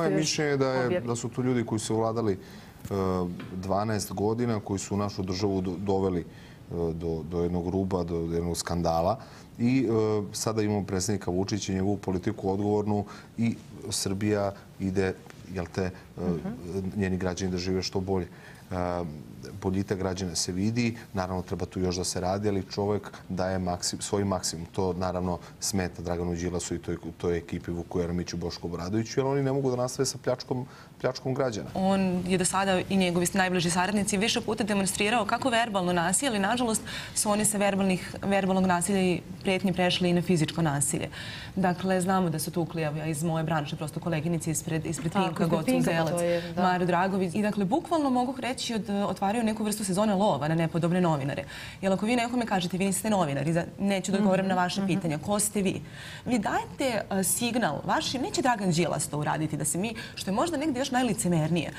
Moje mišljenje je da, je, da su to ljudi koji su vladali e, 12 godina, koji su našu državu do- doveli e, do, do jednog ruba, do jednog skandala. I e, sada imamo predsjednika Vučića i njegovu politiku odgovornu i Srbija ide, jel te, e, njeni građani da žive što bolje. E, boljitak građana se vidi, naravno treba tu još da se radi, ali čovek daje maksim, svoj maksimum. To naravno smeta Draganu Đilasu i toj, toj ekipi Vuku Jeremiću, Bošku Obradoviću, jer oni ne mogu da nastave sa pljačkom, pljačkom građana. On je do sada i njegovi najbliži saradnici više puta demonstrirao kako verbalno nasilje, ali nažalost su oni sa verbalnih, verbalnog nasilja i pretnje prešli i na fizičko nasilje. Dakle, znamo da su tukli, ja iz moje branše, prosto koleginici ispred, ispred Tako, Pinka, ispred Gocu Pinka, Zelac, to je, da. Maru Dragović. I dakle, bukvalno mogu reći od, otvaraju neku vrstu sezone lova na nepodobne novinare. Jer ako vi nekome kažete, vi niste novinari, neću da odgovorim na vaše pitanja, ko ste vi? Vi dajete uh, signal vašim, neće Dragan Đilas to uraditi, da se mi, što je možda negdje još najlicemernije,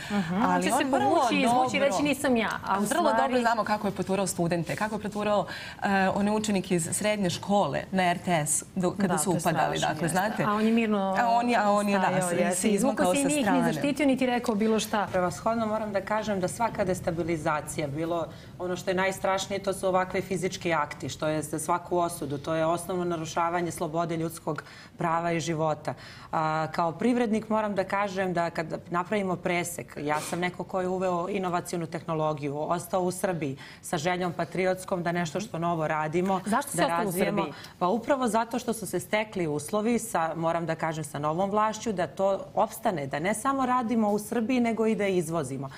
On će se povući, izvući i reći nisam ja. A vrlo stvari... dobro znamo kako je poturao studente, kako je poturao uh, one učenike iz srednje škole na RTS do, kada Da, su upadali. strašno, Dakle, znate, A on je mirno a on je, a on je, da, se- izvukao sa njih, ni zaštitio, niti rekao bilo šta. Prevashodno moram da kažem da svaka destabilizacija, bilo ono što je najstrašnije, to su ovakve fizički akti, što je za svaku osudu. To je osnovno narušavanje slobode ljudskog prava i života. A, kao privrednik moram da kažem da kad napravimo presek, ja sam neko ko je uveo inovacijonu tehnologiju, ostao u Srbiji sa željom patriotskom da nešto što novo radimo, Zašto da razvijemo. Pa upravo zato što su se stekli uslovi sa, moram da kažem, sa novom vlašću, da to opstane, da ne samo radimo u Srbiji, nego i da izvozimo.